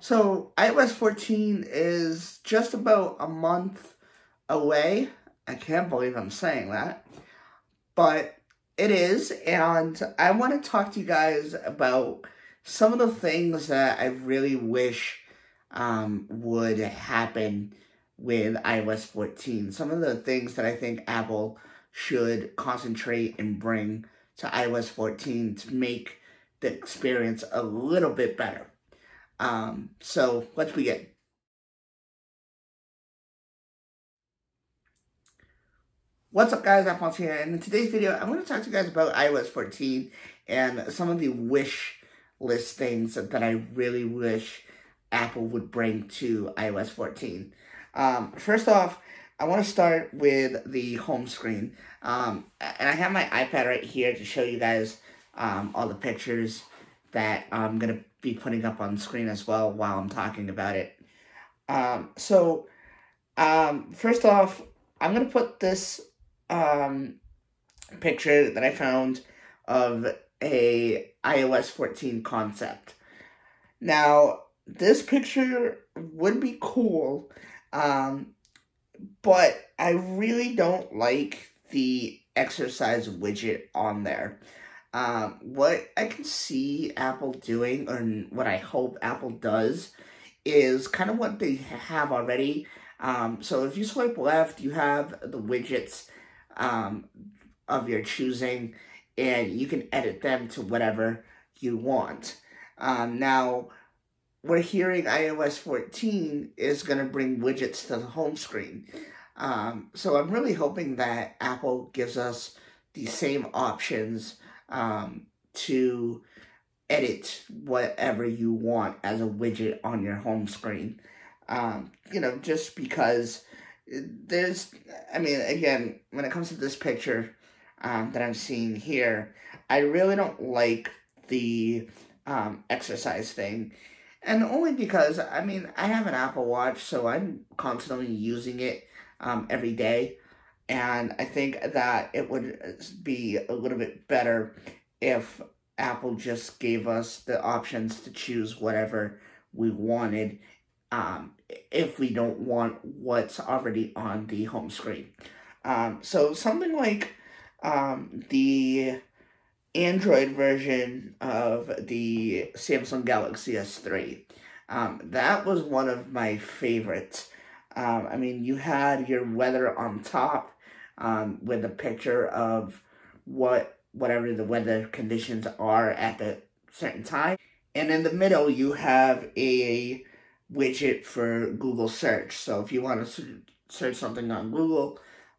So iOS 14 is just about a month away. I can't believe I'm saying that. But it is, and I want to talk to you guys about some of the things that I really wish um, would happen with iOS 14. Some of the things that I think Apple should concentrate and bring to iOS 14 to make the experience a little bit better. Um, so let's begin. What's up guys, Alphonse here, and in today's video, I'm going to talk to you guys about iOS 14 and some of the wish list things that I really wish Apple would bring to iOS 14. Um, first off, I want to start with the home screen. Um, and I have my iPad right here to show you guys um, all the pictures that I'm going to be putting up on screen as well while I'm talking about it. Um, so, um, first off, I'm going to put this um, picture that I found of a iOS 14 concept. Now, this picture would be cool, um, but I really don't like the exercise widget on there. Um, what I can see Apple doing, or what I hope Apple does, is kind of what they have already. Um, so if you swipe left, you have the widgets um, of your choosing, and you can edit them to whatever you want. Um, now, we're hearing iOS 14 is going to bring widgets to the home screen. Um, so I'm really hoping that Apple gives us the same options um, to edit whatever you want as a widget on your home screen. Um, you know, just because there's, I mean, again, when it comes to this picture um, that I'm seeing here, I really don't like the um, exercise thing. And only because, I mean, I have an Apple Watch, so I'm constantly using it um, every day. And I think that it would be a little bit better if Apple just gave us the options to choose whatever we wanted um, if we don't want what's already on the home screen. Um, so something like um, the Android version of the Samsung Galaxy S3. Um, that was one of my favorites. Um, I mean, you had your weather on top um, with a picture of what whatever the weather conditions are at the certain time. And in the middle, you have a widget for Google search. So if you want to search something on Google,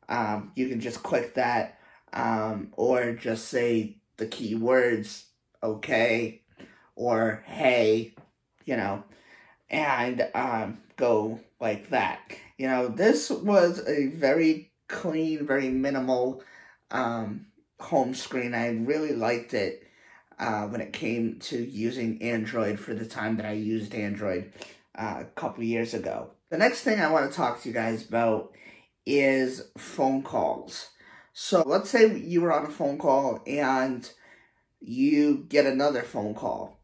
um, you can just click that um, or just say the keywords, okay, or hey, you know, and um, go like that. You know, this was a very clean, very minimal um, home screen. I really liked it uh, when it came to using Android for the time that I used Android uh, a couple years ago. The next thing I want to talk to you guys about is phone calls. So let's say you were on a phone call and you get another phone call.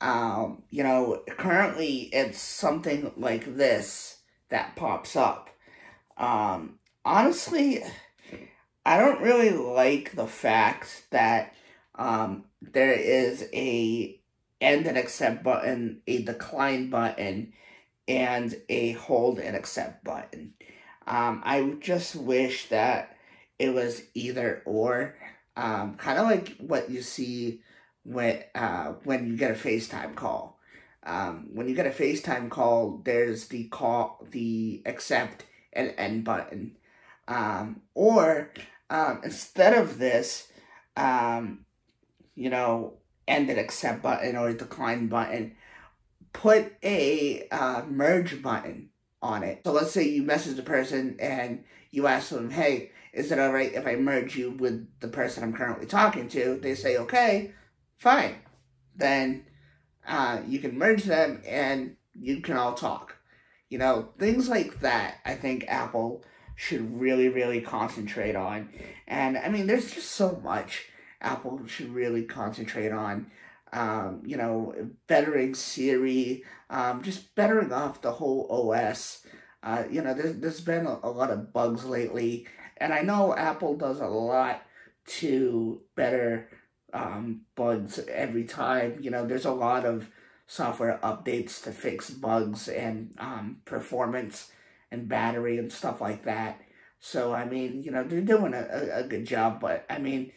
Um, you know, currently it's something like this that pops up. Um, honestly, I don't really like the fact that um, there is a end and accept button, a decline button, and a hold and accept button. Um, I just wish that it was either or, um, kind of like what you see when uh, when you get a FaceTime call. Um, when you get a FaceTime call, there's the call, the accept and end button. Um, or um, instead of this, um, you know, end and accept button or decline button, put a uh, merge button on it. So let's say you message the person and you ask them, hey, is it alright if I merge you with the person I'm currently talking to? They say, okay, fine. Then uh, you can merge them and you can all talk. You know, things like that, I think Apple should really, really concentrate on. And I mean, there's just so much Apple should really concentrate on. um, you know, bettering Siri, um, just bettering off the whole OS. Uh, you know, there's, there's been a, a lot of bugs lately, and I know Apple does a lot to better um, bugs every time. You know, there's a lot of software updates to fix bugs and um, performance and battery and stuff like that. So, I mean, you know, they're doing a, a, good job, but I mean,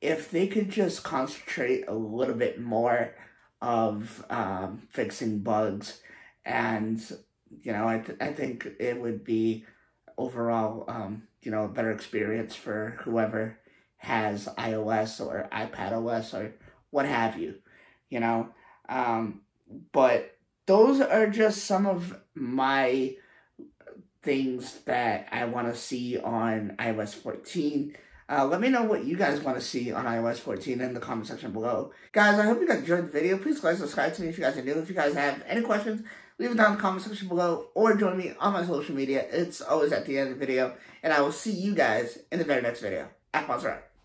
if they could just concentrate a little bit more of um, fixing bugs and, you know, I, th I think it would be overall, um, you know, a better experience for whoever has iOS or iPad OS or what have you, you know. Um, but those are just some of my things that I want to see on iOS 14. Uh, let me know what you guys want to see on iOS 14 in the comment section below. Guys, I hope you guys enjoyed the video. Please like, subscribe to me if you guys are new. If you guys have any questions, leave it down in the comment section below or join me on my social media. It's always at the end of the video. And I will see you guys in the very next video. At Monster